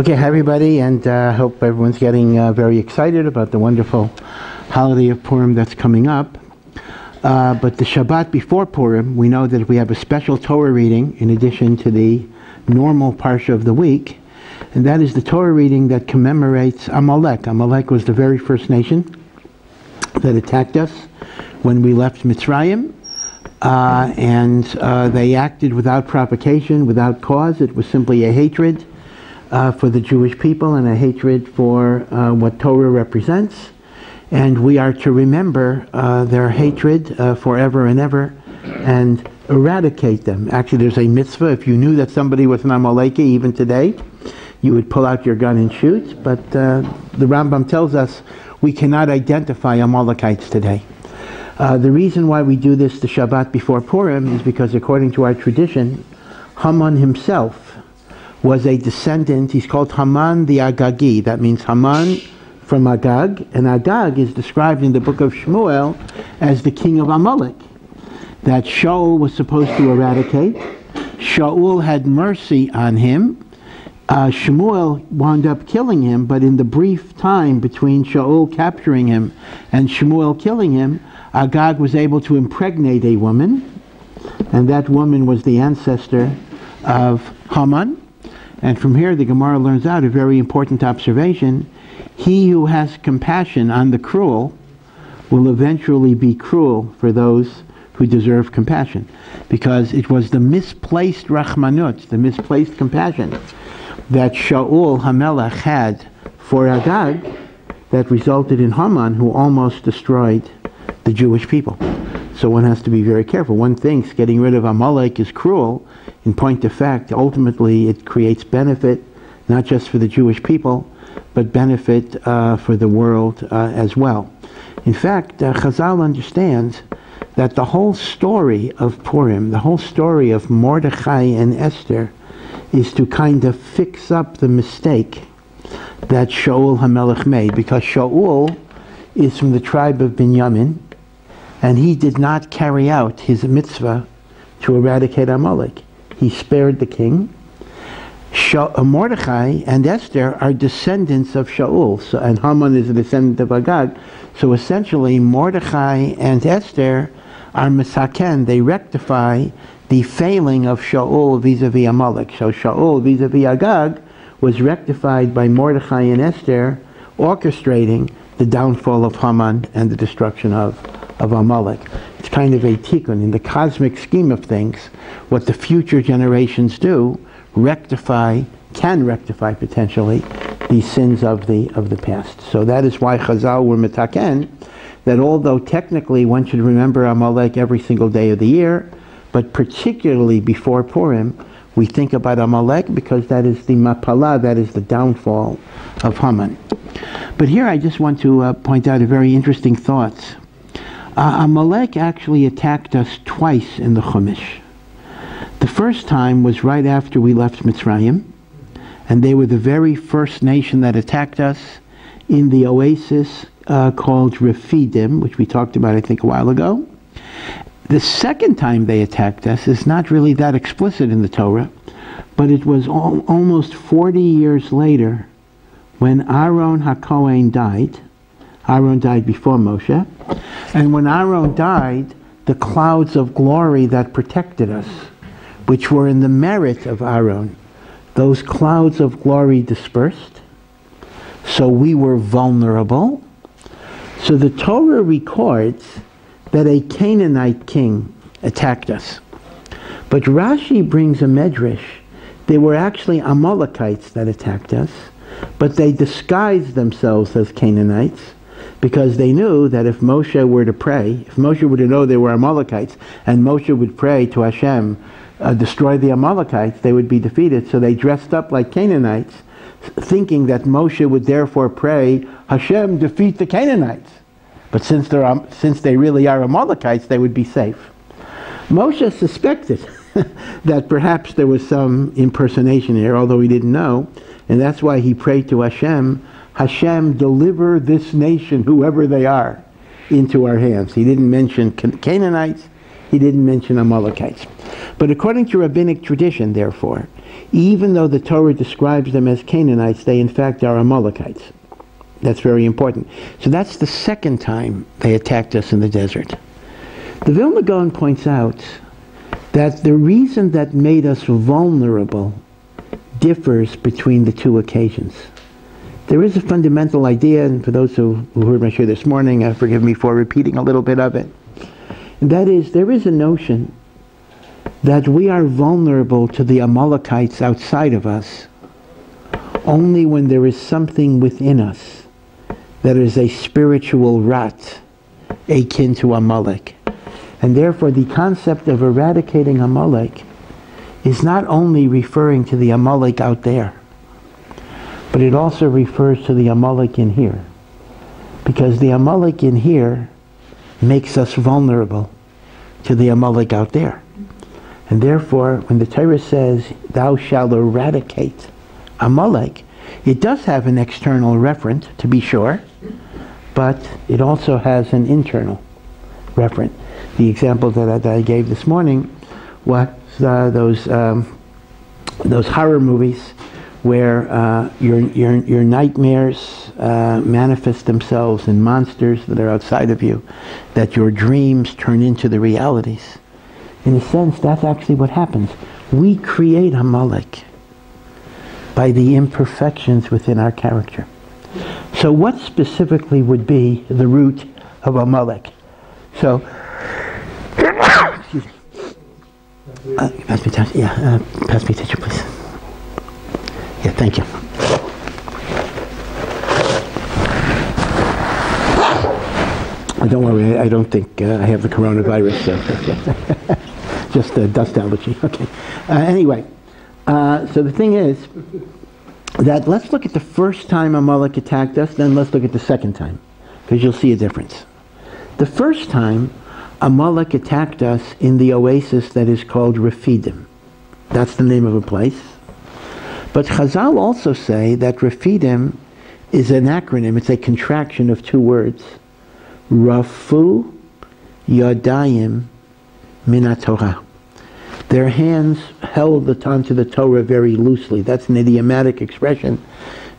Okay, hi everybody, and I uh, hope everyone's getting uh, very excited about the wonderful holiday of Purim that's coming up. Uh, but the Shabbat before Purim, we know that we have a special Torah reading in addition to the normal Parsha of the week, and that is the Torah reading that commemorates Amalek. Amalek was the very first nation that attacked us when we left Mitzrayim, uh, and uh, they acted without provocation, without cause. It was simply a hatred uh, for the Jewish people and a hatred for uh, what Torah represents. And we are to remember uh, their hatred uh, forever and ever and eradicate them. Actually, there's a mitzvah. If you knew that somebody was an Amaleki even today, you would pull out your gun and shoot. But uh, the Rambam tells us we cannot identify Amalekites today. Uh, the reason why we do this the Shabbat before Purim is because according to our tradition, Haman himself was a descendant, he's called Haman the Agagi. That means Haman from Agag, and Agag is described in the book of Shmuel as the king of Amalek, that Shaul was supposed to eradicate. Shaul had mercy on him. Uh, Shmuel wound up killing him, but in the brief time between Shaul capturing him and Shmuel killing him, Agag was able to impregnate a woman, and that woman was the ancestor of Haman. And from here, the Gemara learns out a very important observation he who has compassion on the cruel will eventually be cruel for those who deserve compassion. Because it was the misplaced rachmanut, the misplaced compassion, that Shaul Hamelech had for Agag that resulted in Haman, who almost destroyed the Jewish people. So one has to be very careful. One thinks getting rid of Amalek is cruel. In point of fact, ultimately it creates benefit not just for the Jewish people, but benefit uh, for the world uh, as well. In fact, uh, Chazal understands that the whole story of Purim, the whole story of Mordechai and Esther, is to kind of fix up the mistake that Shaul Hamelech made, because Shaul is from the tribe of Binyamin, and he did not carry out his mitzvah to eradicate Amalek. He spared the king, uh, Mordechai and Esther are descendants of Shaul, so, and Haman is a descendant of Agag. So essentially, Mordechai and Esther are misaken. They rectify the failing of Shaul vis-a-vis Amalek. So Shaul vis-a-vis Agag was rectified by Mordechai and Esther orchestrating the downfall of Haman and the destruction of, of Amalek. It's kind of a tikkun. In the cosmic scheme of things, what the future generations do rectify, can rectify potentially, the sins of the, of the past. So that is why Chazal were mitaken, that although technically one should remember Amalek every single day of the year, but particularly before Purim, we think about Amalek because that is the mapala, that is the downfall of Haman. But here I just want to uh, point out a very interesting thought. Uh, Amalek actually attacked us twice in the Chumash. The first time was right after we left Mitzrayim, and they were the very first nation that attacked us in the oasis uh, called Rephidim, which we talked about, I think, a while ago. The second time they attacked us is not really that explicit in the Torah, but it was al- almost 40 years later when Aaron HaKohen died. Aaron died before Moshe. And when Aaron died, the clouds of glory that protected us which were in the merit of Aaron, those clouds of glory dispersed. So we were vulnerable. So the Torah records that a Canaanite king attacked us. But Rashi brings a medrash. They were actually Amalekites that attacked us, but they disguised themselves as Canaanites because they knew that if Moshe were to pray, if Moshe were to know they were Amalekites, and Moshe would pray to Hashem uh, destroy the Amalekites, they would be defeated. So they dressed up like Canaanites, thinking that Moshe would therefore pray, Hashem, defeat the Canaanites. But since, they're, um, since they really are Amalekites, they would be safe. Moshe suspected that perhaps there was some impersonation here, although he didn't know, and that's why he prayed to Hashem, Hashem, deliver this nation, whoever they are, into our hands. He didn't mention Canaanites, he didn't mention Amalekites. But according to rabbinic tradition, therefore, even though the Torah describes them as Canaanites, they in fact are Amalekites. That's very important. So that's the second time they attacked us in the desert. The Vilna Gaon points out that the reason that made us vulnerable differs between the two occasions. There is a fundamental idea, and for those who, who heard my share this morning, uh, forgive me for repeating a little bit of it. And that is, there is a notion that we are vulnerable to the Amalekites outside of us only when there is something within us that is a spiritual rot akin to Amalek. And therefore the concept of eradicating Amalek is not only referring to the Amalek out there, but it also refers to the Amalek in here. Because the Amalek in here makes us vulnerable to the Amalek out there. And therefore, when the Torah says, thou shalt eradicate Amalek, it does have an external referent, to be sure, but it also has an internal referent. The example that I, that I gave this morning was uh, those, um, those horror movies where uh, your, your, your nightmares uh, manifest themselves in monsters that are outside of you, that your dreams turn into the realities. In a sense, that's actually what happens. We create Amalek by the imperfections within our character. So what specifically would be the root of Amalek? So, excuse me. Uh, pass me tissue. Yeah, uh, pass me tissue, please. Yeah, thank you. Don't worry, I, I don't think uh, I have the coronavirus. So. Just a dust allergy. Okay. Uh, anyway, uh, so the thing is that let's look at the first time Amalek attacked us, then let's look at the second time, because you'll see a difference. The first time, Amalek attacked us in the oasis that is called Rephidim. That's the name of a place. But Chazal also say that Rephidim is an acronym, it's a contraction of two words. Rafu Yadayim Minatorah. Their hands held the, onto the Torah very loosely. That's an idiomatic expression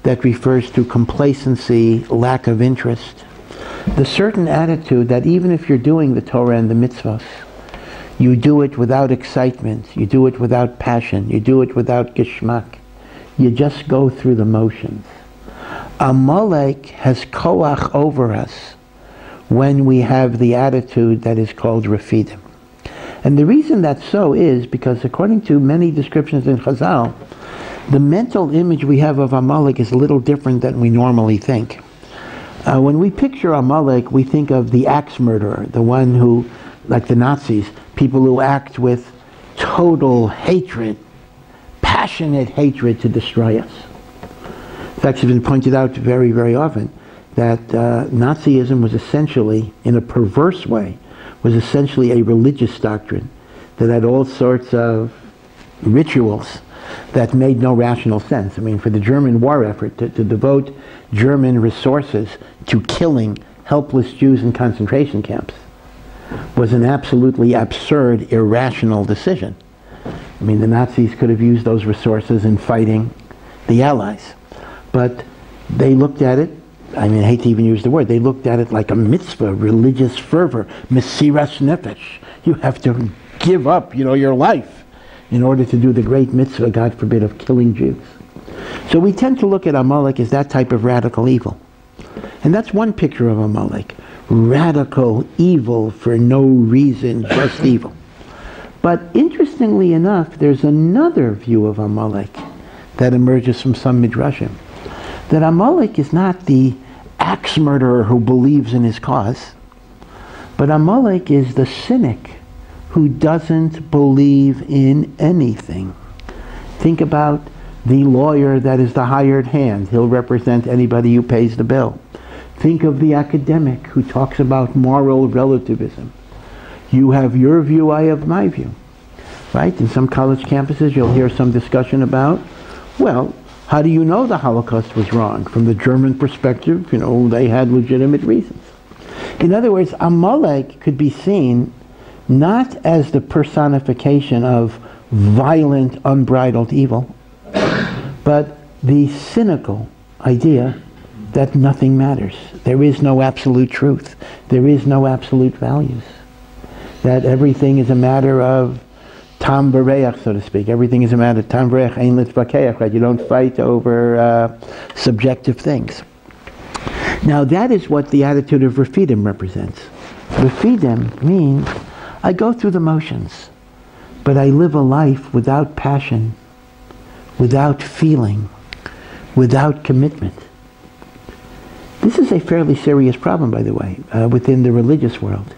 that refers to complacency, lack of interest. The certain attitude that even if you're doing the Torah and the mitzvahs, you do it without excitement, you do it without passion, you do it without geschmack. You just go through the motions. Amalek has koach over us when we have the attitude that is called Rephidim. And the reason that's so is because according to many descriptions in Chazal, the mental image we have of Amalek is a little different than we normally think. Uh, when we picture Amalek, we think of the axe murderer, the one who, like the Nazis, people who act with total hatred, passionate hatred to destroy us. In fact, it's been pointed out very, very often that uh, Nazism was essentially, in a perverse way, was essentially a religious doctrine that had all sorts of rituals that made no rational sense. I mean, for the German war effort to, to devote German resources to killing helpless Jews in concentration camps was an absolutely absurd, irrational decision. I mean, the Nazis could have used those resources in fighting the Allies. But they looked at it I mean, I hate to even use the word. They looked at it like a mitzvah, religious fervor, mesiras nefesh. You have to give up, you know, your life in order to do the great mitzvah, God forbid, of killing Jews. So we tend to look at Amalek as that type of radical evil. And that's one picture of Amalek. Radical evil for no reason, just evil. But interestingly enough, there's another view of Amalek that emerges from some midrashim that Amalek is not the axe murderer who believes in his cause, but Amalek is the cynic who doesn't believe in anything. Think about the lawyer that is the hired hand. He'll represent anybody who pays the bill. Think of the academic who talks about moral relativism. You have your view, I have my view. Right? In some college campuses, you'll hear some discussion about, well, How do you know the Holocaust was wrong? From the German perspective, you know, they had legitimate reasons. In other words, Amalek could be seen not as the personification of violent, unbridled evil, but the cynical idea that nothing matters. There is no absolute truth. There is no absolute values. That everything is a matter of tam bereach, so to speak. Everything is a matter of tam bereach, ein litvakeach, right? You don't fight over uh, subjective things. Now that is what the attitude of Rafidim represents. Rafidim means I go through the motions, but I live a life without passion, without feeling, without commitment. This is a fairly serious problem, by the way, uh, within the religious world.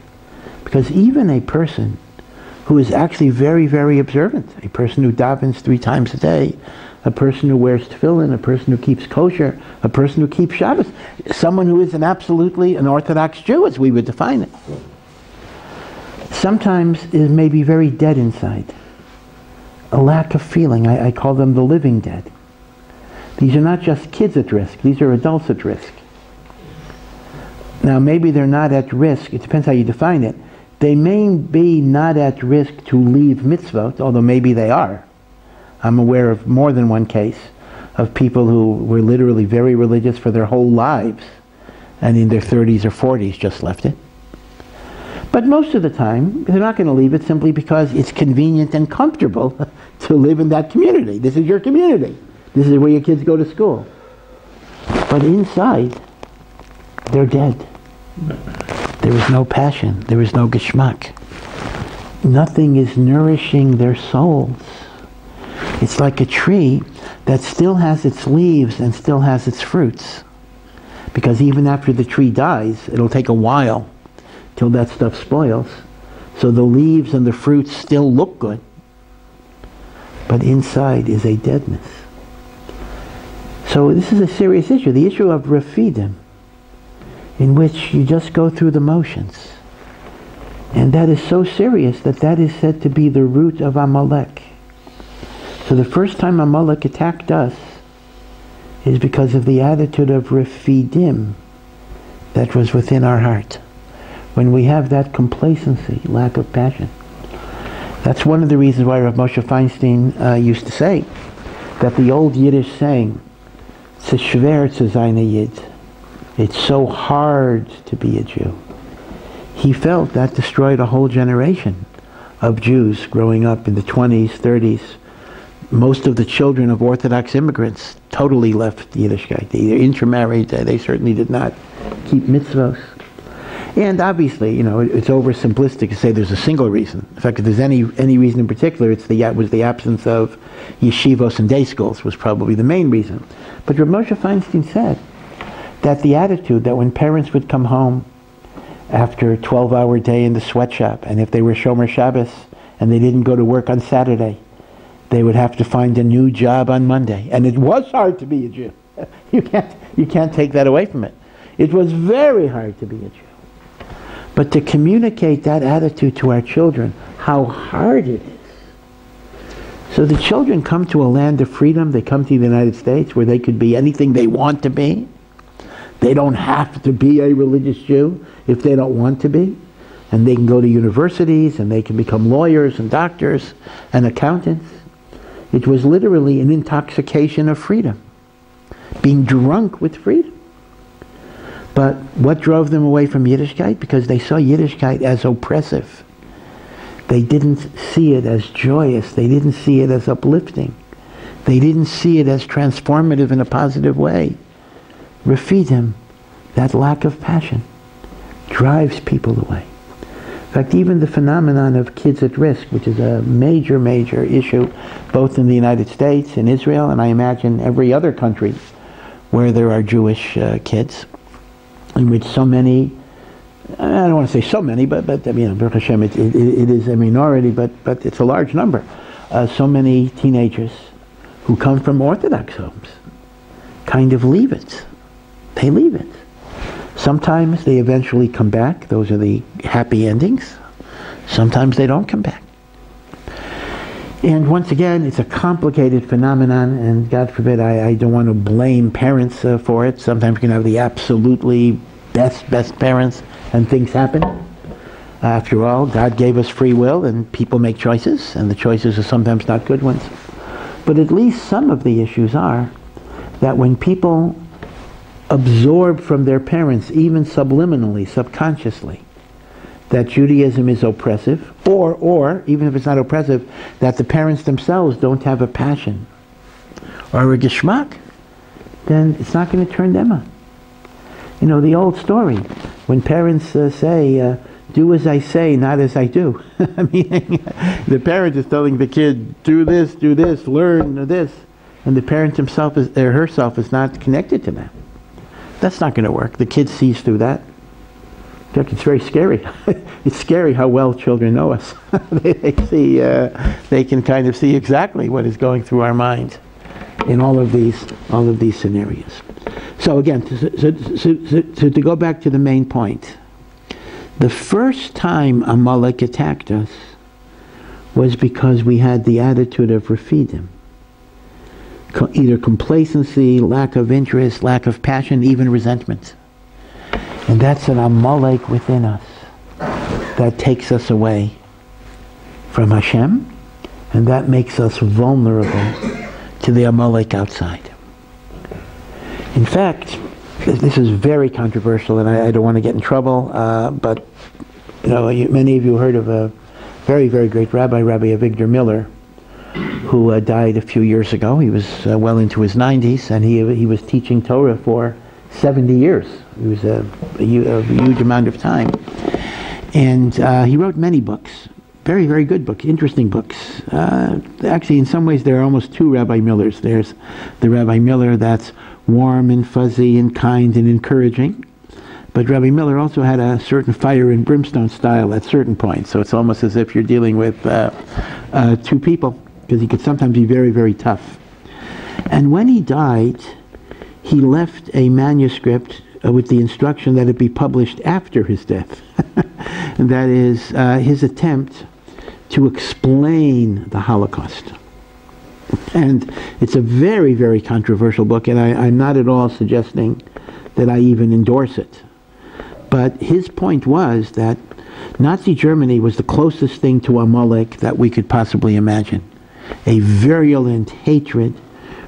Because even a person who is actually very, very observant, a person who davens three times a day, a person who wears tefillin, a person who keeps kosher, a person who keeps Shabbos, someone who is an absolutely an Orthodox Jew, as we would define it, sometimes is maybe very dead inside. A lack of feeling. I, I call them the living dead. These are not just kids at risk, these are adults at risk. Now, maybe they're not at risk, it depends how you define it. They may be not at risk to leave mitzvot, although maybe they are. I'm aware of more than one case of people who were literally very religious for their whole lives and in their 30s or 40s just left it. But most of the time, they're not going to leave it simply because it's convenient and comfortable to live in that community. This is your community. This is where your kids go to school. But inside, they're dead. There is no passion. There is no geschmack. Nothing is nourishing their souls. It's like a tree that still has its leaves and still has its fruits. Because even after the tree dies, it'll take a while till that stuff spoils. So the leaves and the fruits still look good. But inside is a deadness. So this is a serious issue. The issue of rafidim in which you just go through the motions. And that is so serious that that is said to be the root of Amalek. So the first time Amalek attacked us is because of the attitude of refidim that was within our heart. When we have that complacency, lack of passion. That's one of the reasons why Rav Moshe Feinstein uh, used to say that the old Yiddish saying, "It's Yid," It's so hard to be a Jew. He felt that destroyed a whole generation of Jews growing up in the 20s, 30s. Most of the children of Orthodox immigrants totally left Yiddishkeit. They intermarried, they certainly did not keep mitzvahs. And obviously, you know, it's oversimplistic to say there's a single reason. In fact, if there's any any reason in particular, it's the was the absence of yeshivos and day schools was probably the main reason. But Rav Moshe Feinstein said that the attitude that when parents would come home after a 12-hour day in the sweatshop, and if they were Shomer Shabbos and they didn't go to work on Saturday, they would have to find a new job on Monday. And it was hard to be a Jew. You can't, you can't take that away from it. It was very hard to be a Jew. But to communicate that attitude to our children, how hard it is. So the children come to a land of freedom. They come to the United States where they could be anything they want to be. They don't have to be a religious Jew if they don't want to be. And they can go to universities and they can become lawyers and doctors and accountants. It was literally an intoxication of freedom, being drunk with freedom. But what drove them away from Yiddishkeit? Because they saw Yiddishkeit as oppressive. They didn't see it as joyous. They didn't see it as uplifting. They didn't see it as transformative in a positive way. Rafidim, that lack of passion, drives people away. In fact, even the phenomenon of kids at risk, which is a major, major issue, both in the United States, in Israel, and I imagine every other country where there are Jewish uh, kids, in which so many, I don't want to say so many, but, but I mean, Baruch Hashem, it, it, it is a minority, but, but it's a large number. Uh, so many teenagers who come from Orthodox homes kind of leave it they leave it. Sometimes they eventually come back. Those are the happy endings. Sometimes they don't come back. And once again, it's a complicated phenomenon, and God forbid, I, I don't want to blame parents uh, for it. Sometimes you can have the absolutely best, best parents, and things happen. After all, God gave us free will, and people make choices, and the choices are sometimes not good ones. But at least some of the issues are that when people absorb from their parents, even subliminally, subconsciously, that Judaism is oppressive, or, or, even if it's not oppressive, that the parents themselves don't have a passion or a geschmack, then it's not going to turn them on. You know, the old story, when parents uh, say, uh, do as I say, not as I do. I mean, the parent is telling the kid, do this, do this, learn this, and the parent himself is, or herself is not connected to that. That's not going to work. The kid sees through that. It's very scary. it's scary how well children know us. they, see, uh, they can kind of see exactly what is going through our minds in all of these, all of these scenarios. So again, so, so, so, so to go back to the main point, the first time Amalek attacked us was because we had the attitude of Rafidim. Co- either complacency, lack of interest, lack of passion, even resentment. And that's an Amalek within us that takes us away from Hashem, and that makes us vulnerable to the Amalek outside. In fact, this is very controversial, and I, I don't want to get in trouble. Uh, but you know, many of you heard of a very, very great rabbi, Rabbi Avigdor Miller, who uh, died a few years ago. He was uh, well into his 90s, and he he was teaching Torah for 70 years. It was a, a, a huge amount of time, and uh, he wrote many books. Very, very good books, interesting books. Uh, actually, in some ways, there are almost two Rabbi Millers. There's the Rabbi Miller that's warm and fuzzy and kind and encouraging. But Rabbi Miller also had a certain fire and brimstone style at certain points. So it's almost as if you're dealing with uh, uh, two people, because he could sometimes be very, very tough. And when he died, he left a manuscript uh, with the instruction that it be published after his death. and that is uh, his attempt to explain the Holocaust. And it's a very, very controversial book, and I, I'm not at all suggesting that I even endorse it. But his point was that Nazi Germany was the closest thing to Amalek that we could possibly imagine. A virulent hatred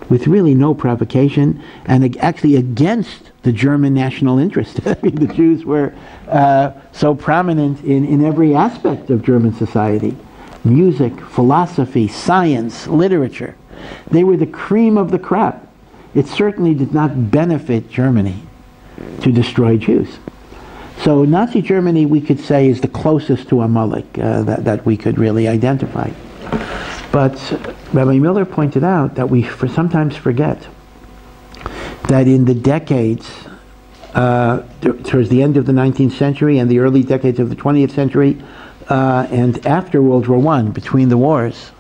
with really no provocation and actually against the German national interest. I mean, the Jews were uh, so prominent in, in every aspect of German society music, philosophy, science, literature. They were the cream of the crop. It certainly did not benefit Germany to destroy Jews. So Nazi Germany, we could say, is the closest to Amalek uh, that, that we could really identify. But Rabbi Miller pointed out that we for sometimes forget that in the decades uh, towards the end of the 19th century and the early decades of the 20th century, uh, and after World War I, between the wars,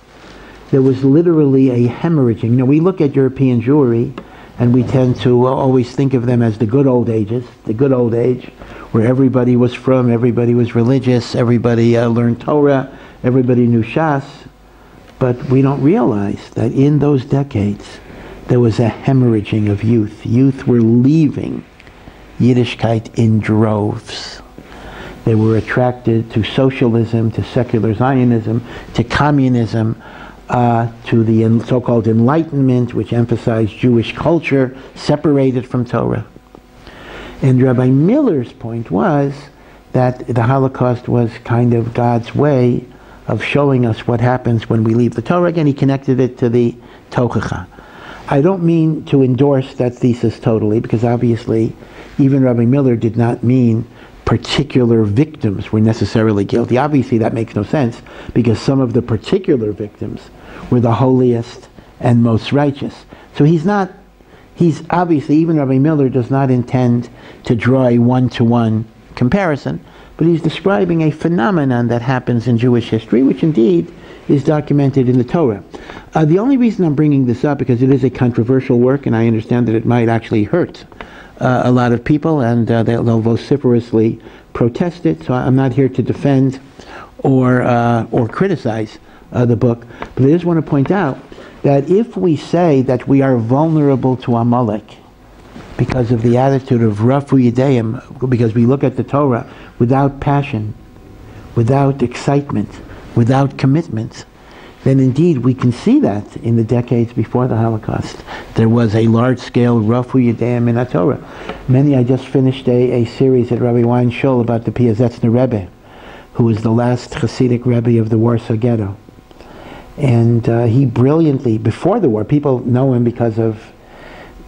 there was literally a hemorrhaging. You know, we look at European Jewry, and we tend to always think of them as the good old ages, the good old age, where everybody was from, everybody was religious, everybody uh, learned Torah, everybody knew Shas. But we don't realize that in those decades, there was a hemorrhaging of youth. Youth were leaving Yiddishkeit in droves. They were attracted to socialism, to secular Zionism, to communism, uh, to the so-called Enlightenment, which emphasized Jewish culture separated from Torah. And Rabbi Miller's point was that the Holocaust was kind of God's way of showing us what happens when we leave the Torah. Again, he connected it to the Tochacha. I don't mean to endorse that thesis totally, because obviously even Rabbi Miller did not mean particular victims were necessarily guilty. Obviously, that makes no sense because some of the particular victims were the holiest and most righteous. So he's not, he's obviously, even Rabbi Miller does not intend to draw a one to one comparison, but he's describing a phenomenon that happens in Jewish history, which indeed is documented in the Torah. Uh, the only reason I'm bringing this up because it is a controversial work, and I understand that it might actually hurt uh, a lot of people, and uh, they'll, they'll, vociferously protest it. So I'm not here to defend or uh, or criticize uh, the book. But I just want to point out that if we say that we are vulnerable to Amalek because of the attitude of Rafu Yedeim, because we look at the Torah without passion, without excitement, without commitment, then indeed we can see that in the decades before the Holocaust. There was a large-scale Rafu Yedeim in Torah. Many, I just finished a, a series at Rabbi Weinshul about the Piaseczner Rebbe, who was the last Hasidic Rebbe of the Warsaw Ghetto. And uh, he brilliantly, before the war, people know him because of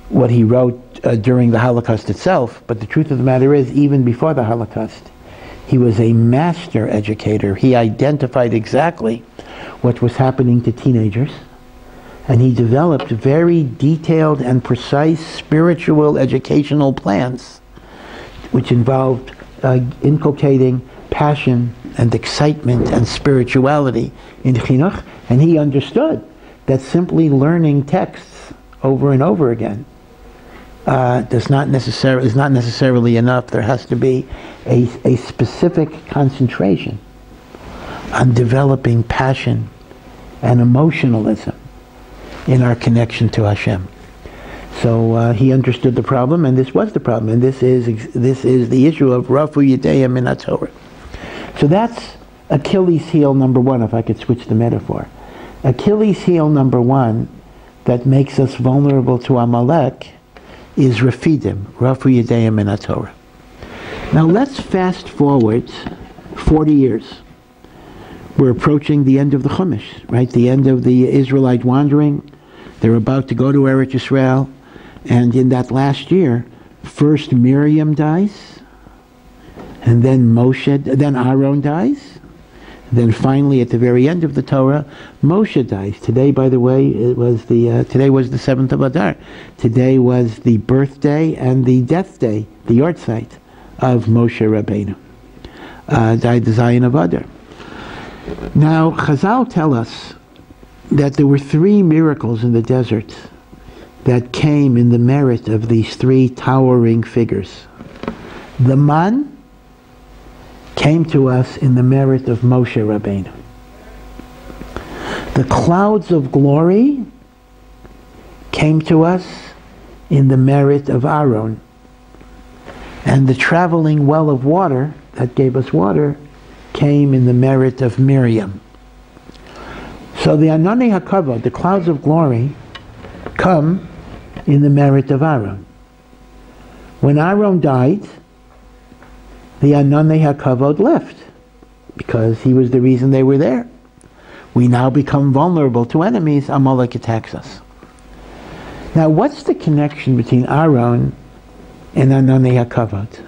what he wrote uh, during the Holocaust itself, but the truth of the matter is, even before the Holocaust, he was a master educator. He identified exactly what was happening to teenagers, and he developed very detailed and precise spiritual educational plans, which involved uh, inculcating passion and excitement and spirituality in chinuch, and he understood that simply learning texts over and over again uh, does not necessarily is not necessarily enough. There has to be a, a specific concentration on developing passion and emotionalism in our connection to Hashem. So uh, he understood the problem, and this was the problem, and this is this is the issue of Rafu Yedeyim in Torah. So that's Achilles' heel number one, if I could switch the metaphor. Achilles' heel number one that makes us vulnerable to Amalek is Rafidim, Rafu Yedeyim in Torah. Now let's fast forward 40 years. We're approaching the end of the Chumash, right? The end of the Israelite wandering. They're about to go to Eretz Yisrael. And in that last year, first Miriam dies, and then Moshe, then Aaron dies, then finally, at the very end of the Torah, Moshe dies. Today, by the way, it was the uh, today was the seventh of Adar. Today was the birthday and the death day, the yahrzeit of Moshe Rabbeinu. Uh, died the Zayin of Adar. Now, Chazal tell us that there were three miracles in the desert that came in the merit of these three towering figures. The man came to us in the merit of Moshe Rabbeinu. The clouds of glory came to us in the merit of Aaron. And the traveling well of water that gave us water came in the merit of Miriam. So the Anani HaKavod, the clouds of glory, come in the merit of Aaron. When Aaron died, the Anane HaKavod left because he was the reason they were there. We now become vulnerable to enemies. Amalek attacks us. Now, what's the connection between Aaron and Anane HaKavod?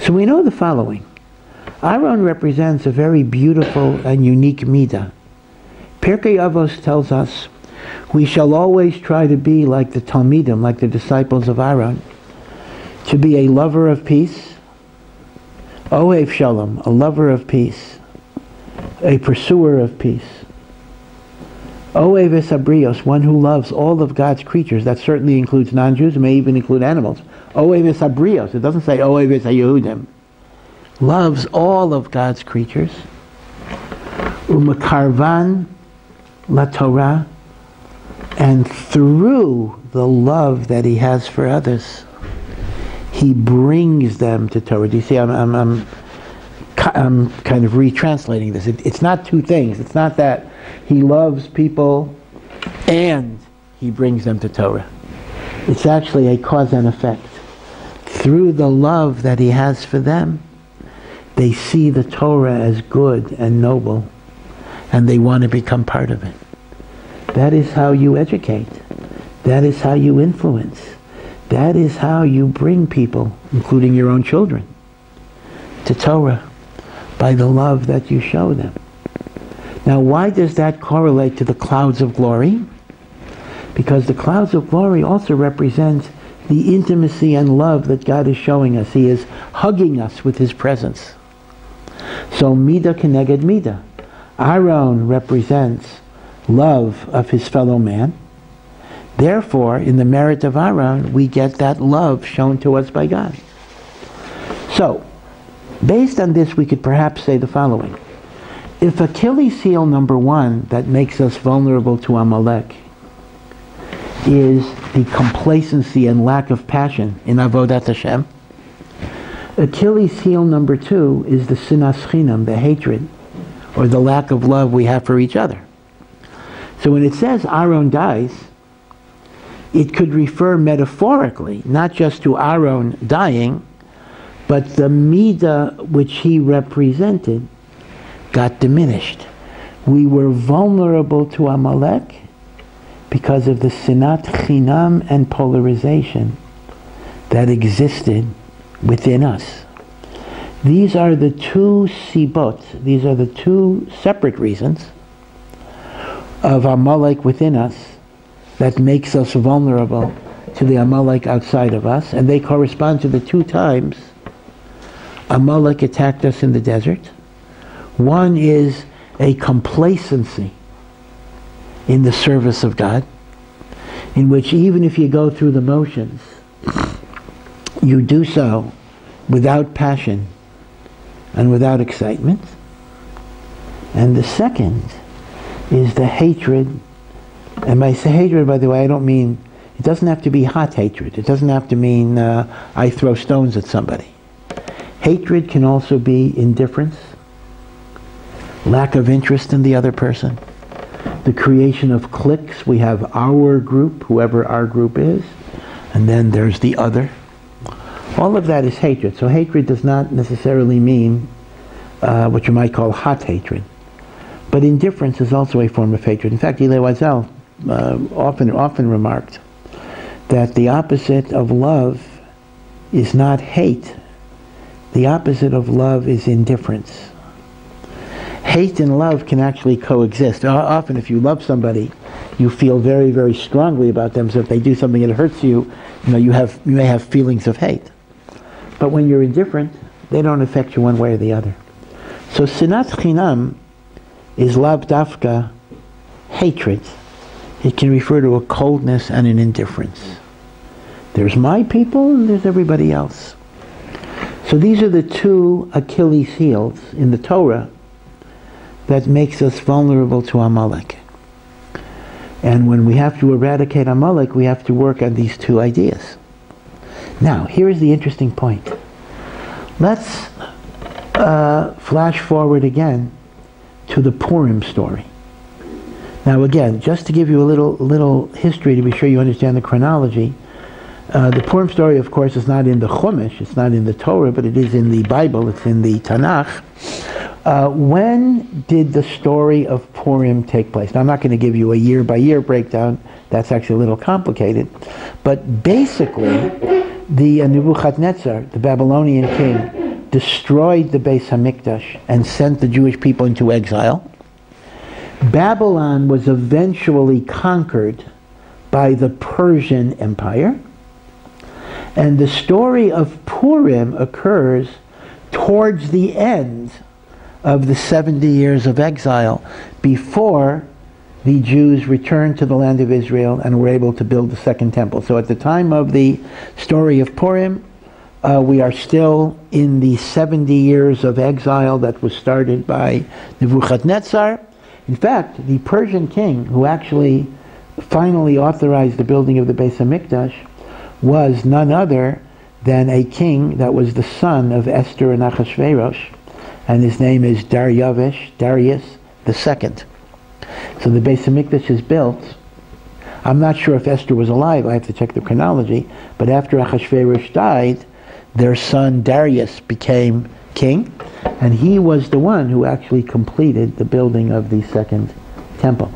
So we know the following. Aaron represents a very beautiful and unique midah. Pirkei Avos tells us we shall always try to be like the Talmidim, like the disciples of Aaron, to be a lover of peace, Ohev Shalom, a lover of peace, a pursuer of peace. Ohev Esabrios, one who loves all of God's creatures. That certainly includes non-Jews, may even include animals. Ohev Esabrios, it doesn't say Ohev Esayehudim. Loves all of God's creatures. Umakarvan La Torah, and through the love that he has for others, he brings them to Torah. Do you see? I'm, I'm, I'm, I'm kind of retranslating this. It, it's not two things. It's not that he loves people and he brings them to Torah. It's actually a cause and effect. Through the love that he has for them, they see the Torah as good and noble, and they want to become part of it. That is how you educate. That is how you influence. That is how you bring people, including your own children, to Torah by the love that you show them. Now, why does that correlate to the clouds of glory? Because the clouds of glory also represent the intimacy and love that God is showing us. He is hugging us with His presence. So, Mida Keneged Mida. Aaron represents love of his fellow man. Therefore, in the merit of Aaron, we get that love shown to us by God. So, based on this, we could perhaps say the following. If Achilles heel number one that makes us vulnerable to Amalek is the complacency and lack of passion in Avodat Hashem, Achilles heel number two is the sinas chinam, the hatred, or the lack of love we have for each other. So when it says Aaron dies, it could refer metaphorically, not just to Aaron dying, but the midah which he represented got diminished. We were vulnerable to Amalek because of the sinat chinam and polarization that existed within us. These are the two sibot, these are the two separate reasons of Amalek within us that makes us vulnerable to the Amalek outside of us, and they correspond to the two times Amalek attacked us in the desert. One is a complacency in the service of God, in which even if you go through the motions, you do so without passion and without excitement. And the second is the hatred. And by hatred, by the way, I don't mean, it doesn't have to be hot hatred. It doesn't have to mean uh, I throw stones at somebody. Hatred can also be indifference, lack of interest in the other person, the creation of cliques. We have our group, whoever our group is, and then there's the other. All of that is hatred. So hatred does not necessarily mean uh, what you might call hot hatred. But indifference is also a form of hatred. In fact, Elie Wiesel uh, often, often remarked that the opposite of love is not hate. The opposite of love is indifference. Hate and love can actually coexist. Often if you love somebody, you feel very, very strongly about them. So if they do something that hurts you, you know, you, have, you may have feelings of hate. But when you're indifferent, they don't affect you one way or the other. So sinat chinam is lav dafka, hatred. It can refer to a coldness and an indifference. There's my people and there's everybody else. So these are the two Achilles heels in the Torah that makes us vulnerable to Amalek. And when we have to eradicate Amalek, we have to work on these two ideas. Now, here is the interesting point. Let's uh, flash forward again to the Purim story. Now, again, just to give you a little little history to be sure you understand the chronology, uh, the Purim story, of course, is not in the Chumash, it's not in the Torah, but it is in the Bible, it's in the Tanakh. Uh, when did the story of Purim take place? Now, I'm not going to give you a year by year breakdown. That's actually a little complicated. But basically, the uh, Nebuchadnezzar, the Babylonian king, destroyed the Beis Hamikdash and sent the Jewish people into exile. Babylon was eventually conquered by the Persian Empire. And the story of Purim occurs towards the end of the 70 years of exile before the Jews returned to the land of Israel and were able to build the second temple. So at the time of the story of Purim, uh, we are still in the 70 years of exile that was started by Nebuchadnezzar. In fact, the Persian king who actually finally authorized the building of the Beis Hamikdash was none other than a king that was the son of Esther and Achashverosh, and his name is Daryavish, Darius II. So the Beis Hamikdash is built. I'm not sure if Esther was alive. I have to check the chronology. But after Achashverosh died, their son Darius became king, and he was the one who actually completed the building of the second temple.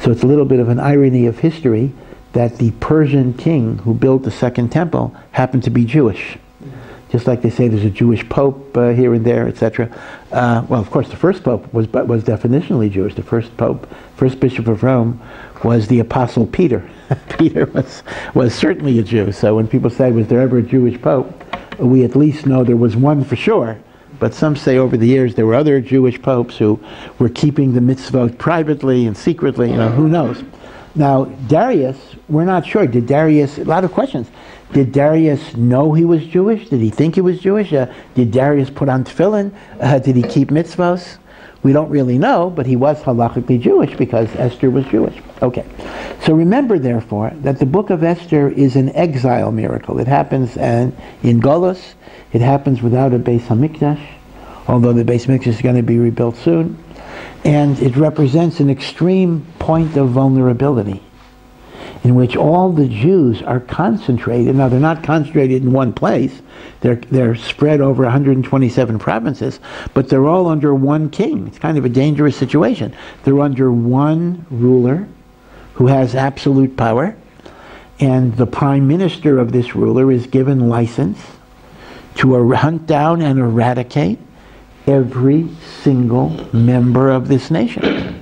So it's a little bit of an irony of history that the Persian king who built the second temple happened to be Jewish. Just like they say there's a Jewish pope uh, here and there, etc. Uh, well, of course, the first pope was was definitionally Jewish. The first pope, first bishop of Rome, was the apostle Peter. Peter was was certainly a Jew. So when people say, "Was there ever a Jewish pope?" we at least know there was one for sure. But some say over the years there were other Jewish popes who were keeping the mitzvot privately and secretly. You know, who knows? Now, Darius, we're not sure. Did Darius, a lot of questions. Did Darius know he was Jewish? Did he think he was Jewish? Uh, did Darius put on tefillin? Uh, did he keep mitzvahs? We don't really know, but he was halachically Jewish because Esther was Jewish. Okay. So remember, therefore, that the book of Esther is an exile miracle. It happens and in Golos. It happens without a Beis Hamikdash, although the Beis Hamikdash is going to be rebuilt soon. And it represents an extreme point of vulnerability in which all the Jews are concentrated. Now, they're not concentrated in one place. They're, they're spread over 127 provinces, but they're all under one king. It's kind of a dangerous situation. They're under one ruler who has absolute power, and the prime minister of this ruler is given license to hunt down and eradicate every single member of this nation.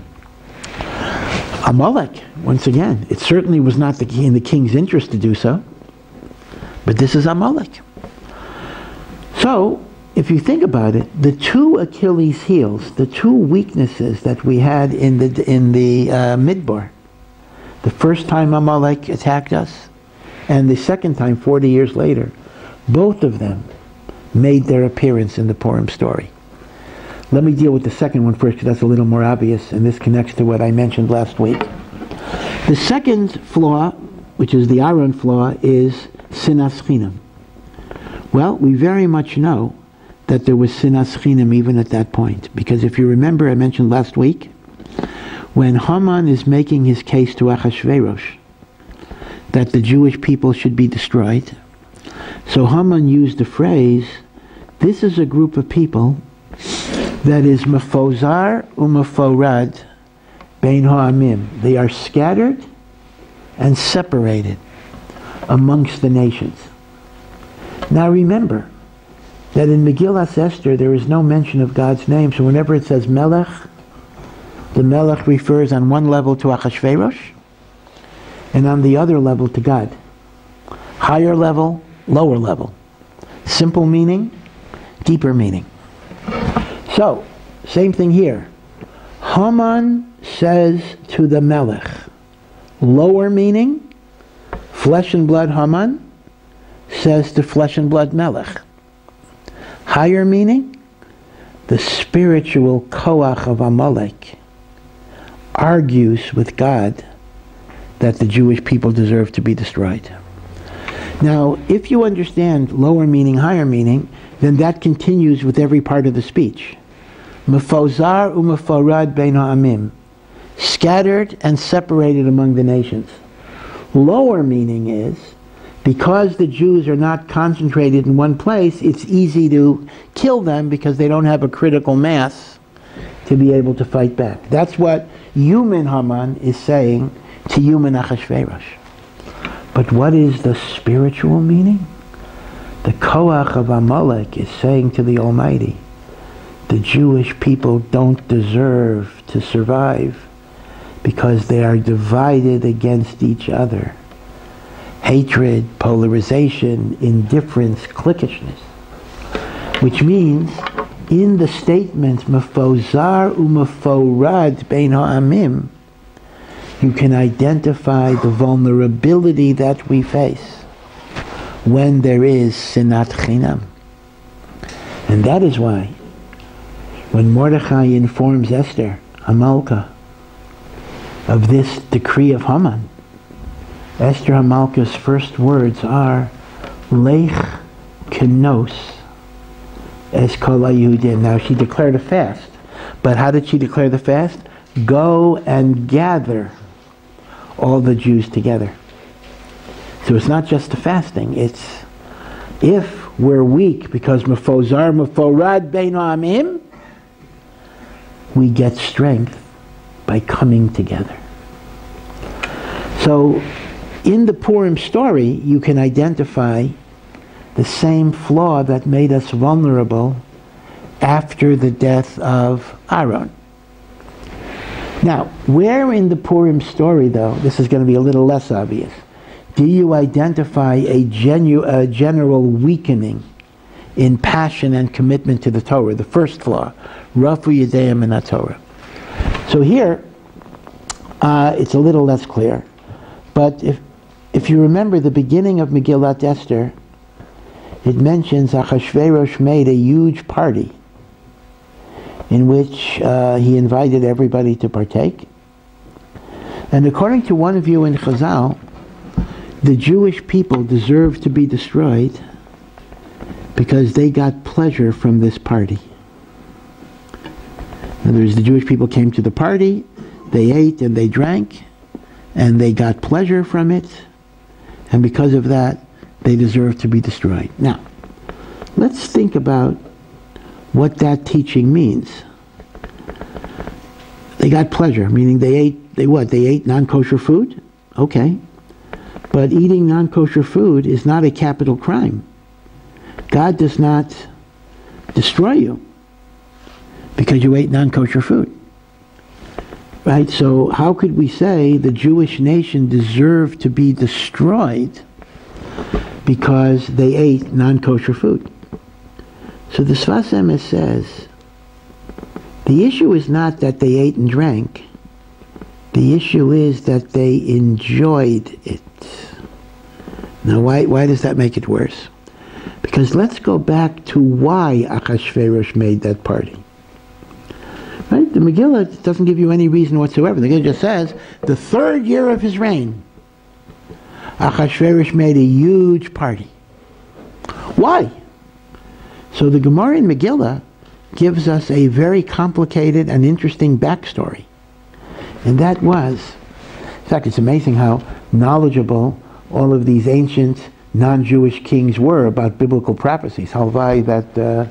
Amalek, once again, it certainly was not the, in the king's interest to do so, but this is Amalek. So, if you think about it, the two Achilles' heels, the two weaknesses that we had in the in the uh, Midbar, the first time Amalek attacked us, and the second time, 40 years later, both of them made their appearance in the Purim story. Let me deal with the second one first because that's a little more obvious and this connects to what I mentioned last week. The second flaw, which is the Aaron flaw, is sinas chinam. Well, we very much know that there was sinas chinam even at that point because if you remember, I mentioned last week, when Haman is making his case to Achashverosh that the Jewish people should be destroyed, so Haman used the phrase, this is a group of people that is mafozar umaforad bein ha'amim. They are scattered and separated amongst the nations. Now remember that in Megillas Esther there is no mention of God's name, so whenever it says Melech, the Melech refers on one level to Achashverosh and on the other level to God. Higher level, lower level. Simple meaning, deeper meaning. So, same thing here. Haman says to the Melech, lower meaning, flesh and blood Haman says to flesh and blood Melech. Higher meaning, the spiritual koach of Amalek argues with God that the Jewish people deserve to be destroyed. Now, if you understand lower meaning, higher meaning, then that continues with every part of the speech. Mefozar umeforad bein ha'amim. Scattered and separated among the nations. Lower meaning is, because the Jews are not concentrated in one place, it's easy to kill them because they don't have a critical mass to be able to fight back. That's what human Haman is saying to human Achashverosh. But what is the spiritual meaning? The Koach of Amalek is saying to the Almighty, the Jewish people don't deserve to survive because they are divided against each other. Hatred, polarization, indifference, cliquishness. Which means, in the statement, Mefozar u'meforad bein ha'amim, you can identify the vulnerability that we face when there is sinat chinam. And that is why when Mordechai informs Esther, Hamalka, of this decree of Haman, Esther Hamalka's first words are, Lech kenos es kol Now she declared a fast. But how did she declare the fast? Go and gather all the Jews together. So it's not just the fasting, it's if we're weak because mefozar meforad bein amim, we get strength by coming together. So, in the Purim story, you can identify the same flaw that made us vulnerable after the death of Aaron. Now, where in the Purim story, though, this is going to be a little less obvious, do you identify a, genu- a general weakening in passion and commitment to the Torah, the first flaw, Rafu Yedayim in that Torah. So here, uh, it's a little less clear. But if, if you remember the beginning of Megillat Esther, it mentions Achashverosh made a huge party in which uh, he invited everybody to partake. And according to one view in Chazal, the Jewish people deserve to be destroyed because they got pleasure from this party. In other words, the Jewish people came to the party, they ate and they drank, and they got pleasure from it, and because of that, they deserve to be destroyed. Now, let's think about what that teaching means. They got pleasure, meaning they ate, they what? They ate non-kosher food? Okay. But eating non-kosher food is not a capital crime. God does not destroy you because you ate non-kosher food. Right? So how could we say the Jewish nation deserved to be destroyed because they ate non-kosher food? So the Sfas Emes says, the issue is not that they ate and drank. The issue is that they enjoyed it. Now, why, why does that make it worse? Because let's go back to why Achashverosh made that party. Right? The Megillah doesn't give you any reason whatsoever. The Megillah just says, the third year of his reign, Achashverosh made a huge party. Why? So the Gemara in Megillah gives us a very complicated and interesting backstory. And that was, in fact, it's amazing how knowledgeable all of these ancient non-Jewish kings were about biblical prophecies. Halvai that uh,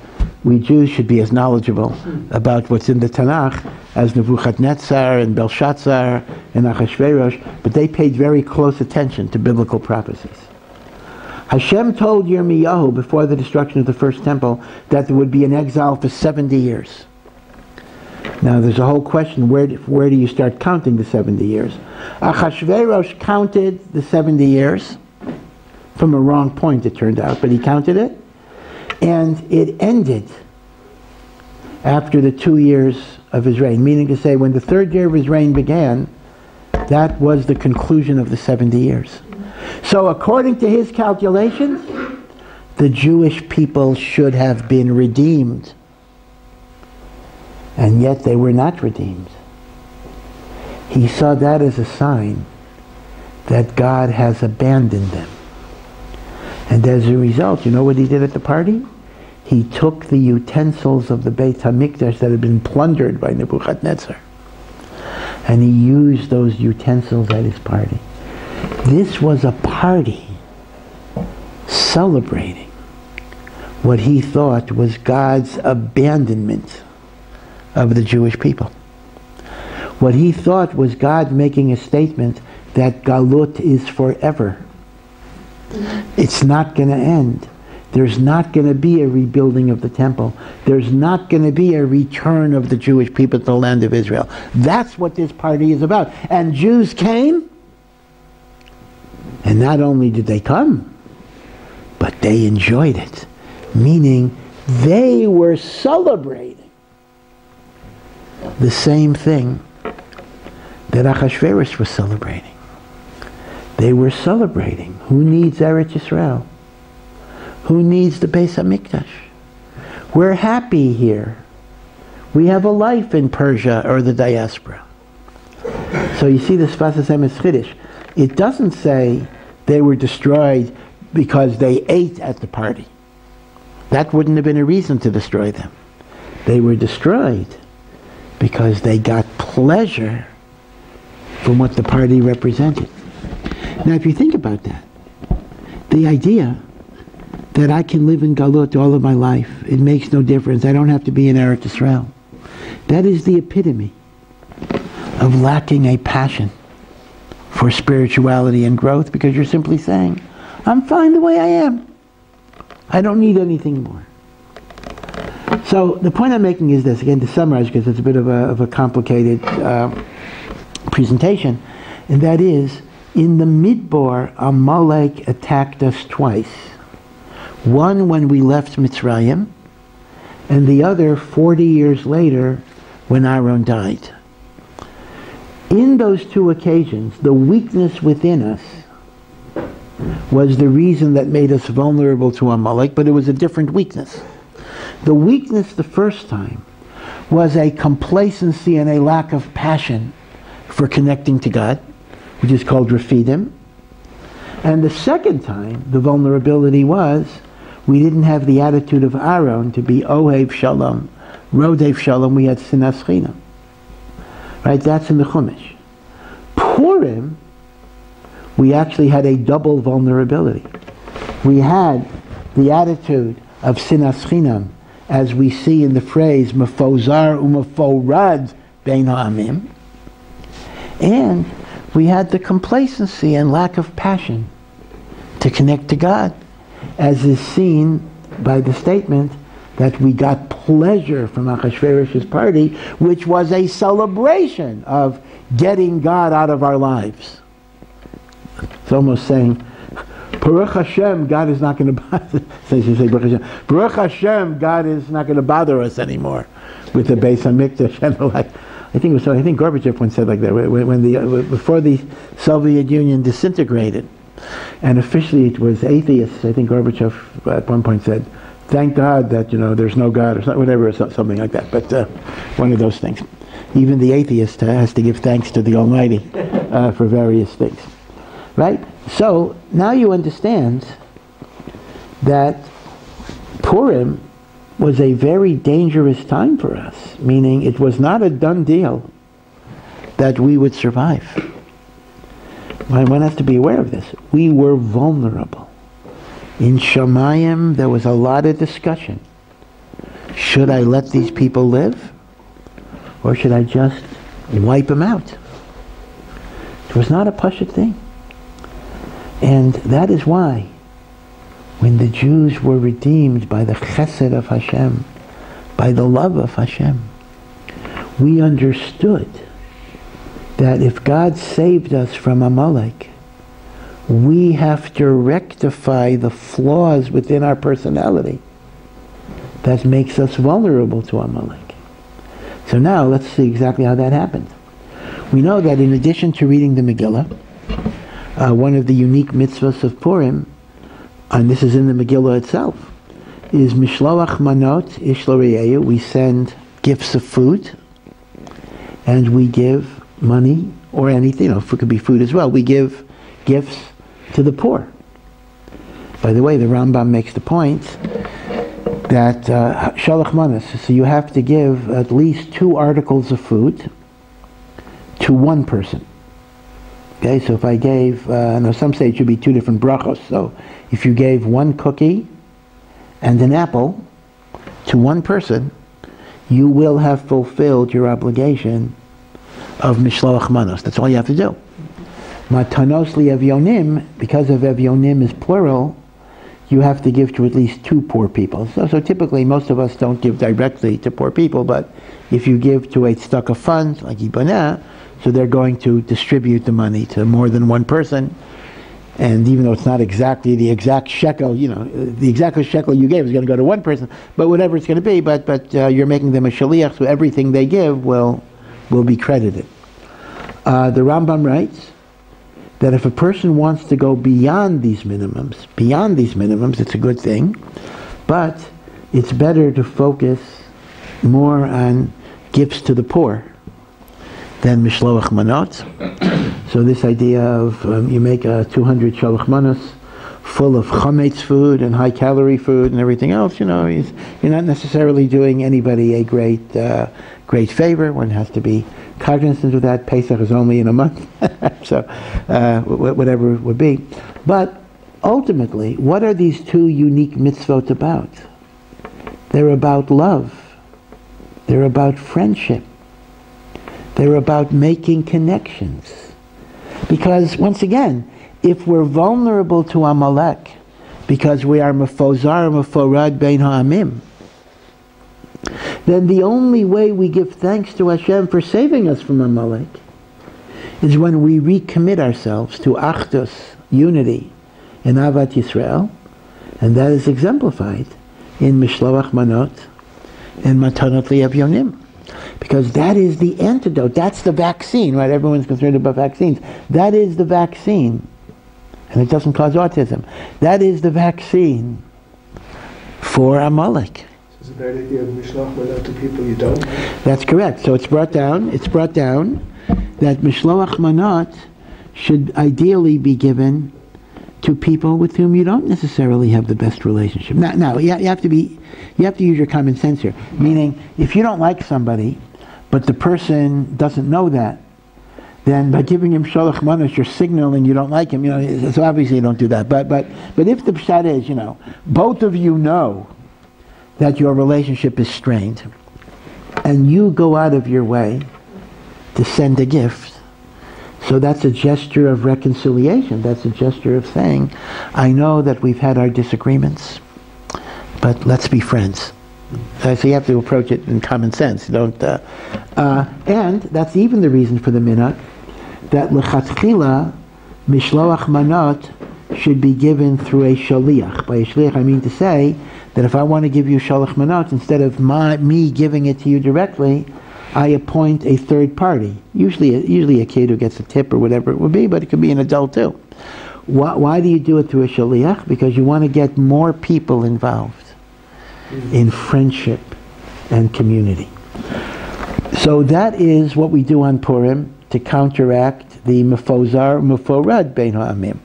we Jews should be as knowledgeable about what's in the Tanakh as Nebuchadnezzar and Belshazzar and Achashverosh, but they paid very close attention to biblical prophecies. Hashem told Yirmiyahu before the destruction of the first temple that there would be an exile for 70 years. Now there's a whole question, where, where do you start counting the 70 years? Achashverosh counted the 70 years from a wrong point it turned out, but he counted it. And it ended after the two years of his reign, meaning to say when the third year of his reign began, that was the conclusion of the 70 years. So according to his calculations, the Jewish people should have been redeemed. And yet they were not redeemed. He saw that as a sign that God has abandoned them. And as a result, you know what he did at the party? He took the utensils of the Beit HaMikdash that had been plundered by Nebuchadnezzar. And he used those utensils at his party. This was a party celebrating what he thought was God's abandonment of the Jewish people. What he thought was God making a statement that Galut is forever. It's not going to end. There's not going to be a rebuilding of the temple. There's not going to be a return of the Jewish people to the land of Israel. That's what this party is about. And Jews came and not only did they come, but they enjoyed it. Meaning they were celebrating the same thing that Achashverosh was celebrating. They were celebrating. Who needs Eretz Yisrael? Who needs the Beis HaMikdash? We're happy here. We have a life in Persia or the diaspora. So you see the Sfas Emes Chiddush. It doesn't say they were destroyed because they ate at the party. That wouldn't have been a reason to destroy them. They were destroyed because they got pleasure from what the party represented. Now, if you think about that, the idea that I can live in Galut all of my life, it makes no difference. I don't have to be in Eretz Israel. That is the epitome of lacking a passion for spirituality and growth because you're simply saying, I'm fine the way I am. I don't need anything more. So the point I'm making is this, again, to summarize, because it's a bit of a, of a complicated uh, presentation, and that is, in the Midbar, Amalek attacked us twice. One when we left Mitzrayim, and the other 40 years later when Aaron died in those two occasions, the weakness within us was the reason that made us vulnerable to Amalek, but it was a different weakness. The weakness the first time was a complacency and a lack of passion for connecting to God, which is called Rafidim. And the second time, the vulnerability was we didn't have the attitude of Aaron to be Ohev Shalom, Rodef Shalom, we had Sinas Chinam. Right, that's in the Chumash. Purim, we actually had a double vulnerability. We had the attitude of Sinas Chinam, as we see in the phrase Mefozar u'meforad bein ha'amim, and we had the complacency and lack of passion to connect to God, as is seen by the statement that we got pleasure from Achashverosh's party, which was a celebration of getting God out of our lives. It's almost saying, Baruch Hashem, God is not going to bother. say, Baruch Hashem. Baruch Hashem, God is not going to bother us anymore with the Beis Hamikdash and the like. I think was, I think Gorbachev once said like that when, when the before the Soviet Union disintegrated, and officially it was atheists. I think Gorbachev at one point said, "Thank God that you know there's no God" or whatever, or something like that. But uh, one of those things. Even the atheist has to give thanks to the Almighty uh, for various things, right? So now you understand that Purim was a very dangerous time for us, meaning it was not a done deal that we would survive. One has to be aware of this. We were vulnerable. In Shamayim, there was a lot of discussion. Should I let these people live? Or should I just wipe them out? It was not a Pashut thing. And that is why when the Jews were redeemed by the chesed of Hashem, by the love of Hashem, we understood that if God saved us from Amalek, we have to rectify the flaws within our personality that makes us vulnerable to Amalek. So now let's see exactly how that happened. We know that in addition to reading the Megillah, uh, one of the unique mitzvahs of Purim and this is in the Megillah itself, is Mishloach Manot Ishlo We send gifts of food, and we give money or anything. You know, it could be food as well. We give gifts to the poor. By the way, the Rambam makes the point that uh, shalach manas. So you have to give at least two articles of food to one person. Okay, so if I gave, uh, no, some say it should be two different brachos. So if you gave one cookie and an apple to one person, you will have fulfilled your obligation of mishloach manos. That's all you have to do. Matanos li evyonim, because of evyonim is plural, you have to give to at least two poor people. So, so typically, most of us don't give directly to poor people, but if you give to a stock of funds, like Yiboneh, so they're going to distribute the money to more than one person. And even though it's not exactly the exact shekel, you know, the exact shekel you gave is going to go to one person, but whatever it's going to be, but, but uh, you're making them a shaliach, so everything they give will, will be credited. Uh, the Rambam writes that if a person wants to go beyond these minimums, beyond these minimums, it's a good thing, but it's better to focus more on gifts to the poor than mishloach manot. so this idea of um, you make a 200 shalach manos full of chametz food and high calorie food and everything else, you know, you're not necessarily doing anybody a great, uh, great favor. One has to be cognizant of that. Pesach is only in a month, so uh, whatever it would be. But ultimately, what are these two unique mitzvot about? They're about love. They're about friendship. They're about making connections. Because, once again, if we're vulnerable to Amalek, because we are mefozar meforad bein ha'amim, then the only way we give thanks to Hashem for saving us from Amalek is when we recommit ourselves to Achdus, unity, in Ahavat Yisrael, and that is exemplified in Mishloach Manot and Matanot Yonim because that is the antidote. That's the vaccine, right? Everyone's concerned about vaccines. That is the vaccine. And it doesn't cause autism. That is the vaccine for Amalek. Is Isn't that idea of Mishlach Manot to people you don't? That's correct. So it's brought down, it's brought down that Mishloach Manot should ideally be given to people with whom you don't necessarily have the best relationship. Now, now you have to be, you have to use your common sense here. Meaning, if you don't like somebody, but the person doesn't know that, then by giving him shalach manas, you're signaling you don't like him. You know, so obviously you don't do that. But but but if the pshat is, you know, both of you know that your relationship is strained, and you go out of your way to send a gift, so that's a gesture of reconciliation. That's a gesture of saying, I know that we've had our disagreements, but let's be friends. Uh, so you have to approach it in common sense. Don't, uh, uh, and that's even the reason for the minhag that lechatchila mishloach manot should be given through a shaliach. By a shaliach, I mean to say that if I want to give you shalach manot, instead of my, me giving it to you directly, I appoint a third party. Usually, usually a kid who gets a tip or whatever it would be, but it could be an adult too. Why, why do you do it through a shaliach? Because you want to get more people involved in friendship and community. So that is what we do on Purim to counteract the mefozar, meforad bein ha'amim.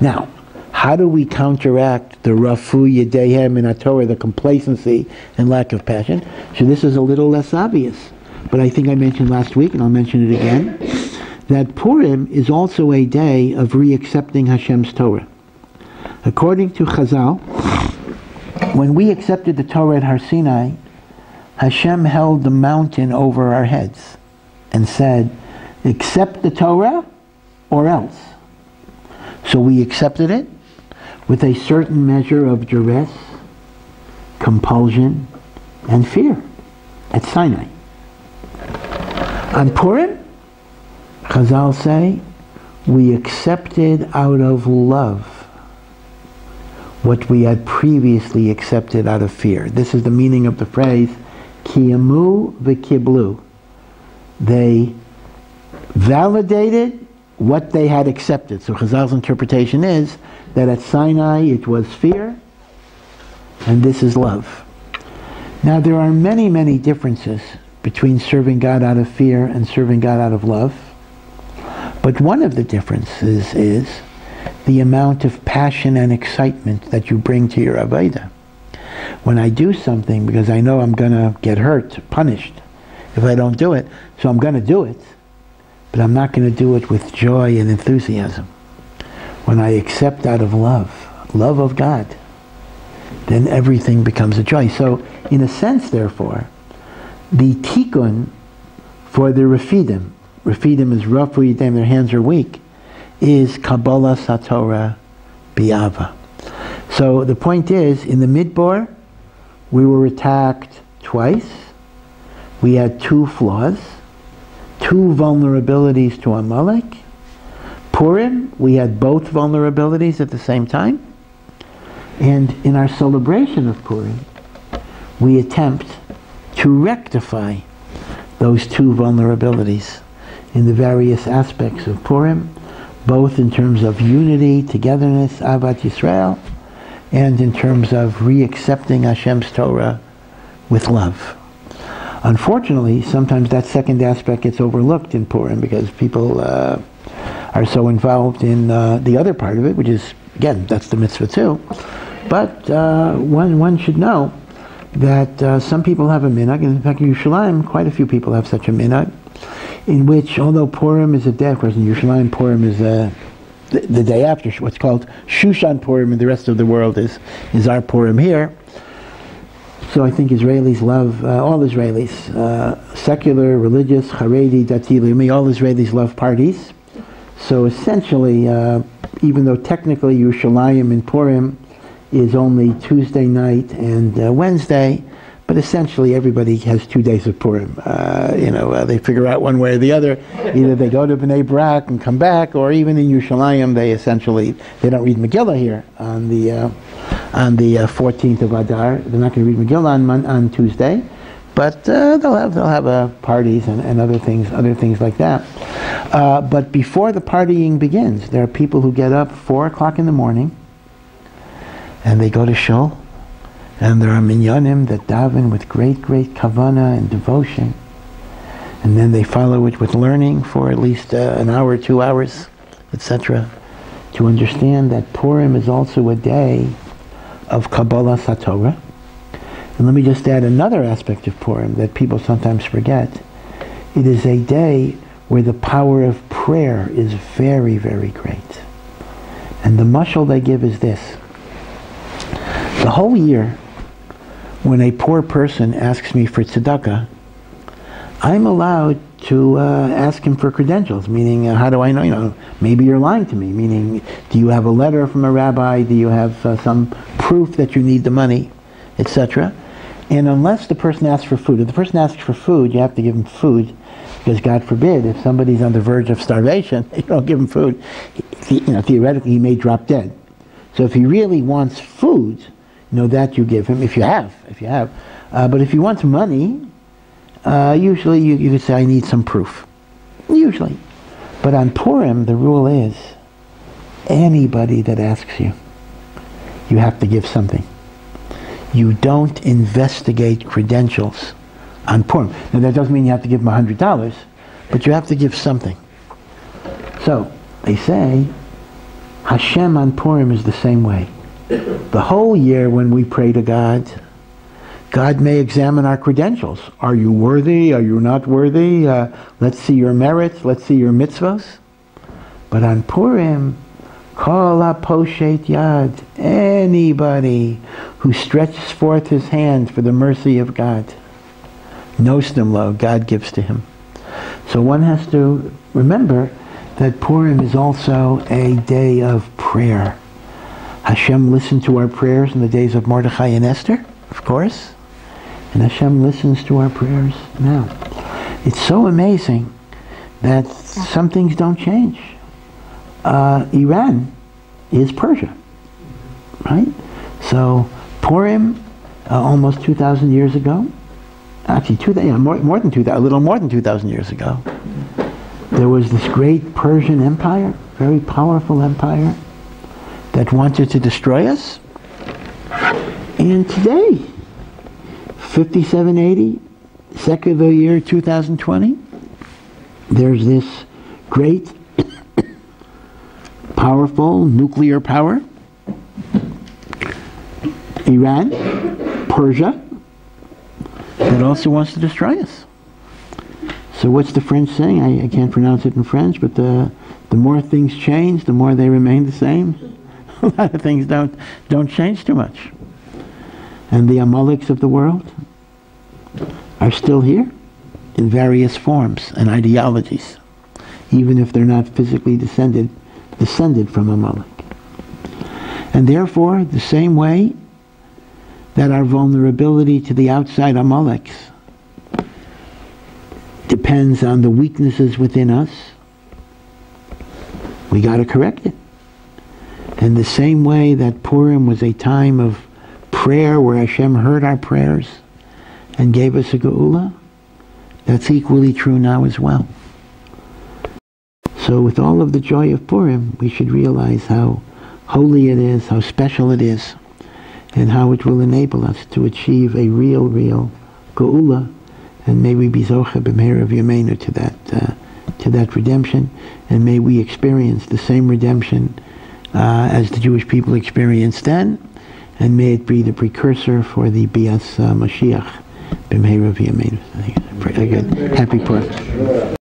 Now, how do we counteract the rafu yedehem in Torah, the complacency and lack of passion? So this is a little less obvious, but I think I mentioned last week, and I'll mention it again, that Purim is also a day of re-accepting Hashem's Torah. According to Chazal, when we accepted the Torah at Har Sinai, Hashem held the mountain over our heads and said, accept the Torah or else. So we accepted it with a certain measure of duress, compulsion, and fear at Sinai. On Purim, Chazal say, we accepted out of love what we had previously accepted out of fear. This is the meaning of the phrase, kiyamu v'kiblu. They validated what they had accepted. So Chazal's interpretation is that at Sinai it was fear, and this is love. Now there are many, many differences between serving God out of fear and serving God out of love. But one of the differences is the amount of passion and excitement that you bring to your Avodah. When I do something because I know I'm going to get hurt, punished, if I don't do it, so I'm going to do it, but I'm not going to do it with joy and enthusiasm. When I accept out of love, love of God, then everything becomes a joy. So, in a sense, therefore, the tikkun for the refidim, refidim is rough, their hands are weak, is Kabbalah Satorah Biava. So the point is, in the Midbar, we were attacked twice. We had two flaws, two vulnerabilities to Amalek. Purim, we had both vulnerabilities at the same time. And in our celebration of Purim, we attempt to rectify those two vulnerabilities in the various aspects of Purim both in terms of unity, togetherness, Ahavat Yisrael, and in terms of re-accepting Hashem's Torah with love. Unfortunately, sometimes that second aspect gets overlooked in Purim because people uh, are so involved in uh, the other part of it, which is, again, that's the mitzvah too. But uh, one, one should know that uh, some people have a minhag, and in fact Yerushalayim, quite a few people have such a minhag, in which, although Purim is a day, of course, in Yerushalayim, Purim is the, the, day after what's called Shushan Purim, and the rest of the world is, is our Purim here. So I think Israelis love, uh, all Israelis, uh, secular, religious, Haredi, Dati, Leumi, all Israelis love parties. So essentially, uh, even though technically Yerushalayim and Purim is only Tuesday night and uh, Wednesday, but essentially, everybody has two days of Purim. Uh, you know, uh, they figure out one way or the other. Either they go to Bnei Brak and come back, or even in Yerushalayim, they essentially they don't read Megillah here on the uh, on the 14th uh, of Adar. They're not going to read Megillah on on Tuesday, but uh, they'll have they'll have uh, parties and, and other things other things like that. but before the partying begins, there are people who get up four o'clock in the morning, and they go to shul And there are minyanim that daven with great, great kavana and devotion. And then they follow it with learning for at least uh, an hour, two hours, etc. To understand that Purim is also a day of Kabbalah Satorah. And let me just add another aspect of Purim that people sometimes forget. It is a day where the power of prayer is very, very great. And the mushal they give is this. The whole year, when a poor person asks me for tzedakah, I'm allowed to uh, ask him for credentials, meaning, uh, how do I know? You know, maybe you're lying to me, meaning, do you have a letter from a rabbi? Do you have uh, some proof that you need the money, etc.? And unless the person asks for food, if the person asks for food, you have to give him food, because God forbid, if somebody's on the verge of starvation, you don't give him food, you know, theoretically he may drop dead. So if he really wants food, know, that you give him, if you have, if you have. Uh, but if he wants money, uh, usually you, you could say, I need some proof. Usually. But on Purim, the rule is anybody that asks you, you have to give something. You don't investigate credentials on Purim. Now that doesn't mean you have to give them $100, but you have to give something. So, they say, Hashem on Purim is the same way. The whole year when we pray to God, God may examine our credentials. Are you worthy? Are you not worthy? Uh, let's see your merits. Let's see your mitzvahs. But on Purim, Kol poshet yad, anybody who stretches forth his hand for the mercy of God, Nostimlo, God gives to him. So one has to remember that Purim is also a day of prayer. Hashem listened to our prayers in the days of Mordechai and Esther, of course. And Hashem listens to our prayers now. It's so amazing that some things don't change. Uh, Iran is Persia, right? So Purim, uh, almost 2,000 years ago, actually two, yeah, more, more than 2,000, a little more than 2,000 years ago, there was this great Persian empire, very powerful empire, that wanted to destroy us. And today, 5780, second of the year 2020, there's this great, powerful nuclear power, Iran, Persia, that also wants to destroy us. So what's the French saying? I, I can't pronounce it in French, but the, the more things change, the more they remain the same. A lot of things don't, don't change too much. And the Amaleks of the world, are still here in various forms and ideologies, even if they're not physically descended, descended from Amalek. And therefore, the same way that our vulnerability to the outside Amaleks depends on the weaknesses within us, we got to correct it. And the same way that Purim was a time of prayer where Hashem heard our prayers, and gave us a geula, that's equally true now as well. So with all of the joy of Purim, we should realize how holy it is, how special it is, and how it will enable us to achieve a real, real geula, and may we be zocha b'meir of Yemenu to that, uh, to that redemption, and may we experience the same redemption uh, as the Jewish people experienced then, and may it be the precursor for the Bias uh, Mashiach. Again, happy Purim.